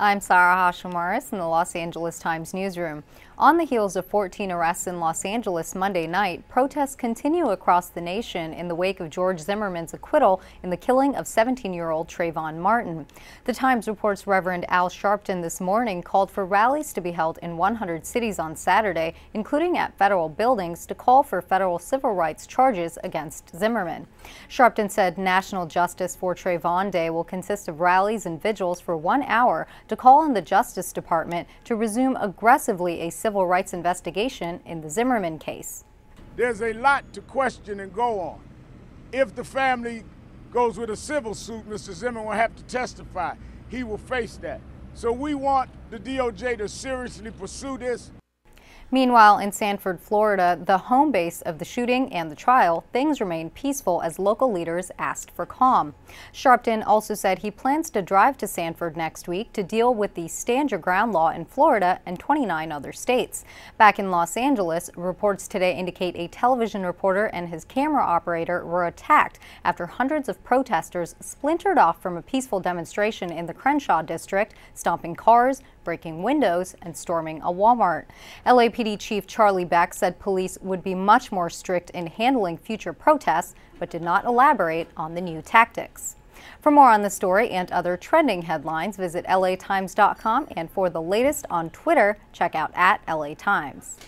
I'm Sarah Hashim-Waris in the Los Angeles Times newsroom. On the heels of 14 arrests in Los Angeles Monday night, protests continue across the nation in the wake of George Zimmerman's acquittal in the killing of 17-year-old Trayvon Martin. The Times reports Reverend Al Sharpton this morning called for rallies to be held in 100 cities on Saturday, including at federal buildings, to call for federal civil rights charges against Zimmerman. Sharpton said National Justice for Trayvon Day will consist of rallies and vigils for one hour to call on the Justice Department to resume aggressively a civil rights investigation in the Zimmerman case. There's a lot to question and go on. If the family goes with a civil suit, Mr. Zimmerman will have to testify. He will face that. So we want the DOJ to seriously pursue this Meanwhile, in Sanford, Florida, the home base of the shooting and the trial, things remain peaceful as local leaders asked for calm. Sharpton also said he plans to drive to Sanford next week to deal with the stand your ground law in Florida and 29 other states. Back in Los Angeles, reports today indicate a television reporter and his camera operator were attacked after hundreds of protesters splintered off from a peaceful demonstration in the Crenshaw district, stomping cars, breaking windows, and storming a Walmart. LAPD Chief Charlie Beck said police would be much more strict in handling future protests, but did not elaborate on the new tactics. For more on the story and other trending headlines, visit latimes.com and for the latest on Twitter, check out at LA Times.